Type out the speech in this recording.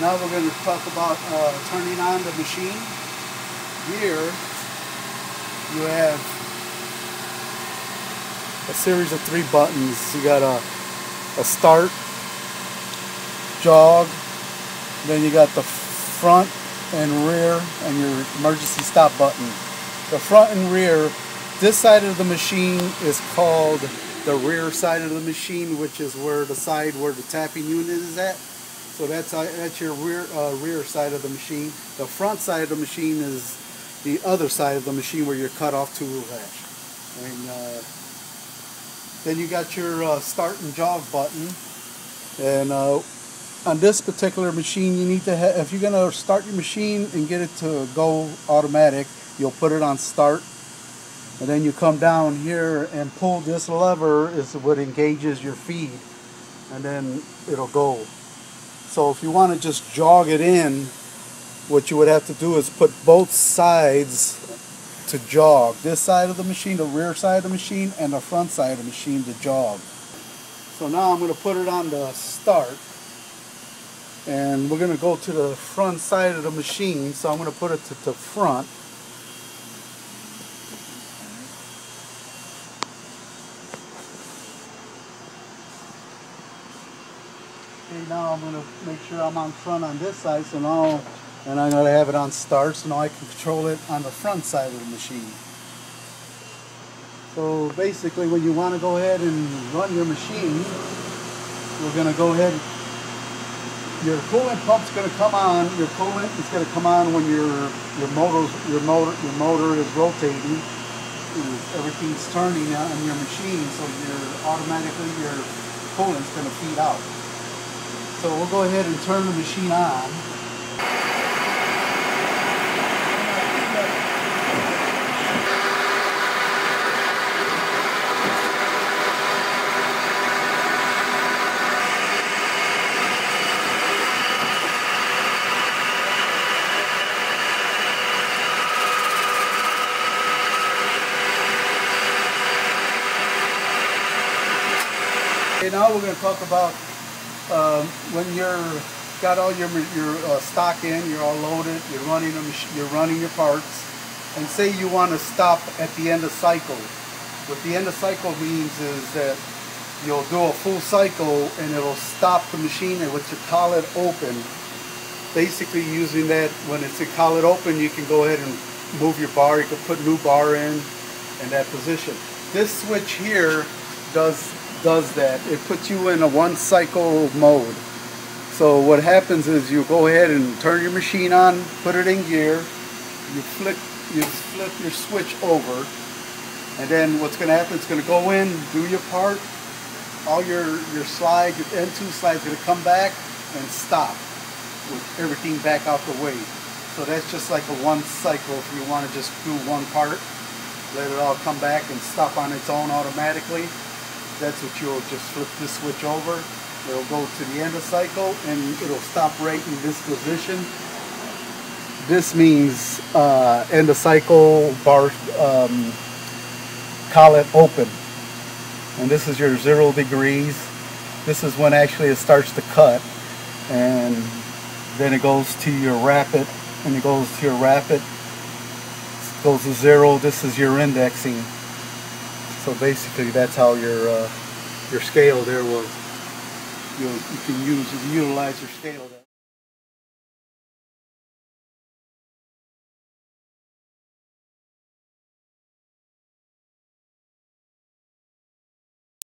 Now we're going to talk about uh, turning on the machine. Here you have a series of three buttons. You got a, a start, jog, then you got the front and rear and your emergency stop button. The front and rear, this side of the machine is called the rear side of the machine, which is where the side where the tapping unit is at. So that's uh, that's your rear uh, rear side of the machine. The front side of the machine is the other side of the machine where you're cut off tool latch. And uh, then you got your uh, start and jog button. And uh, on this particular machine, you need to have, if you're gonna start your machine and get it to go automatic, you'll put it on start and then you come down here and pull this lever is what engages your feed and then it'll go so if you want to just jog it in what you would have to do is put both sides to jog. This side of the machine the rear side of the machine and the front side of the machine to jog. So now I'm going to put it on the start and we're going to go to the front side of the machine. So I'm going to put it to the front Okay, now I'm going to make sure I'm on front on this side, so now, and I'm going to have it on start, so now I can control it on the front side of the machine. So basically, when you want to go ahead and run your machine, we're going to go ahead, your coolant pump's going to come on, your coolant is going to come on when your, your, motor's, your, motor, your motor is rotating, everything's turning on your machine, so you're automatically your coolant's going to feed out. So we'll go ahead and turn the machine on. Okay, now we're going to talk about um, when you're got all your your uh, stock in, you're all loaded, you're running them, you're running your parts, and say you want to stop at the end of cycle. What the end of cycle means is that you'll do a full cycle and it'll stop the machine and what you call it open. Basically using that when it's a collet open you can go ahead and move your bar, you can put new bar in in that position. This switch here does does that. It puts you in a one cycle mode. So what happens is you go ahead and turn your machine on, put it in gear, you flick, you flip your switch over, and then what's going to happen, it's going to go in, do your part, all your, your slide, your N2 slide is going to come back and stop with everything back out the way. So that's just like a one cycle if you want to just do one part, let it all come back and stop on its own automatically that's what you'll just flip this switch over. It'll go to the end of cycle and it'll stop right in this position. This means uh, end of cycle bar um, collet open. And this is your zero degrees. This is when actually it starts to cut. And then it goes to your rapid and it goes to your rapid. It goes to zero. This is your indexing. So basically, that's how your uh, your scale there will you, you can use utilize your scale. There.